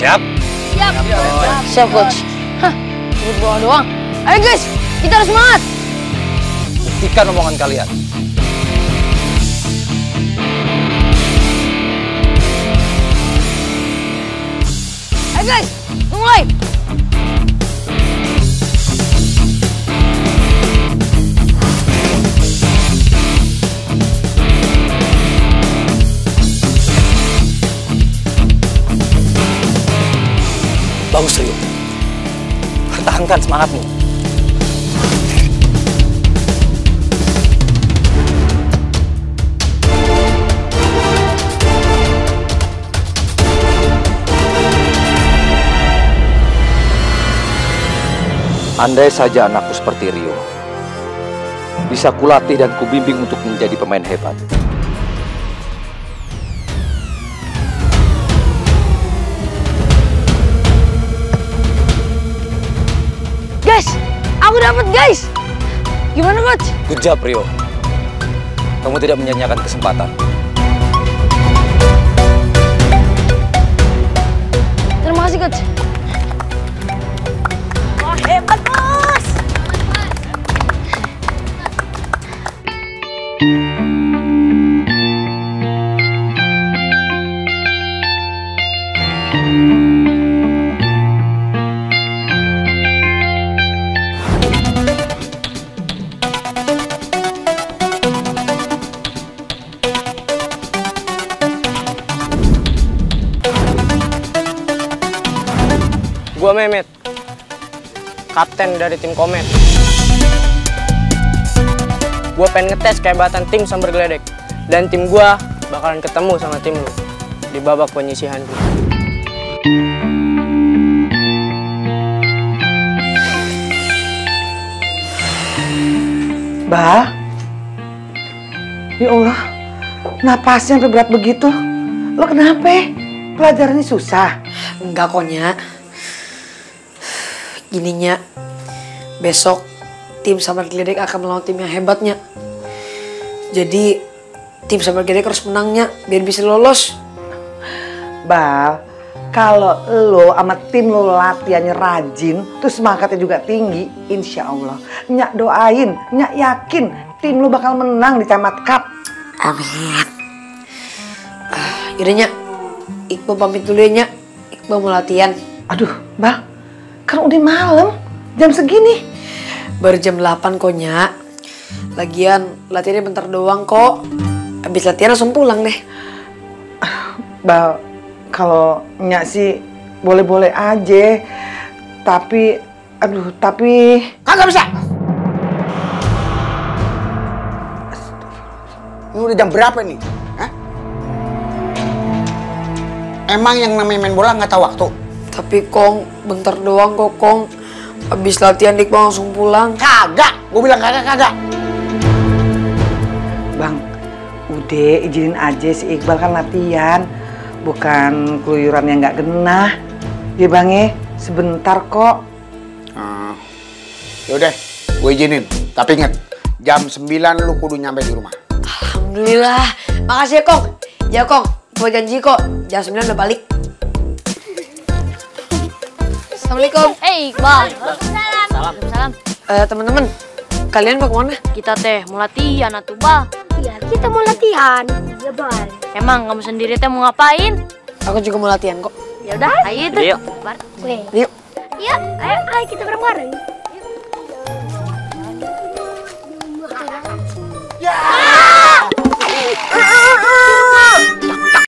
Siap? Siap. Siap, coach. Hah, buat bola doang. Ayo guys, kita harus semangat. Buktikan omongan kalian. Ayo guys, mulai. Bagus, Rio. Pertahankan semangatmu. Andai saja anakku seperti Rio, bisa kulatih dan kubimbing untuk menjadi pemain hebat. Dapat guys. Gimana coach? Good job, Rio. Kamu tidak menyanyiakan kesempatan. Terima kasih coach. Gua Mehmet, kapten dari tim Komet. Gua pengen ngetes kehebatan tim Sambar Geledek. Dan tim gua bakalan ketemu sama tim lu di babak penyisihan. Bah, ya Allah, napasnya sampai berat begitu. Lo kenapa? Pelajarannya susah. Enggak kok, Nya. Gininya, besok tim Sabar Geledek akan melawan tim yang hebatnya. Jadi, tim Sabar Geledek harus menangnya biar bisa lolos. Bal, kalau lo sama tim lo latihannya rajin, terus semangatnya juga tinggi, insya Allah. Nyak doain, nyak yakin tim lo bakal menang di Camat Cup. Amin. Ah, yaudah, Nya. Iqbal pamit dulu ya. Iqbal mau latihan. Aduh, Bal, kan udah malam, jam segini. Baru jam 8 kok, Nya. Lagian, latihannya bentar doang kok. Habis latihan langsung pulang deh. Bal, kalau nyak sih boleh-boleh aja. Tapi, aduh, tapi... Kagak bisa. Ini udah jam berapa nih? Hah? Emang yang namanya main bola nggak tahu waktu? Tapi Kong, bentar doang kok Kong. Habis latihan Iqbal langsung pulang. Kagak. Gue bilang kagak kagak. Bang, udah izinin aja si Iqbal kan latihan. Bukan keluyuran yang nggak genah. Ya bang ya, sebentar kok. Ah, yaudah, gue izinin. Tapi inget, jam 9 lu kudu nyampe di rumah. Alhamdulillah. Makasih ya Kong. Ya Kong, gue janji kok. Jam 9 udah balik. Assalamualaikum. Eh, Iqbal. Waalaikumsalam. Waalaikumsalam. Eh teman-teman, kalian mau ke mana? Kita teh mau latihan atuh, Bal. Iya, kita mau latihan. Iya, Bal. Emang kamu sendiri teh mau ngapain? Aku juga mau latihan kok. Ya udah, ayo tuh. Yuk. Yuk. Iya, ayo, ayo kita bareng-bareng.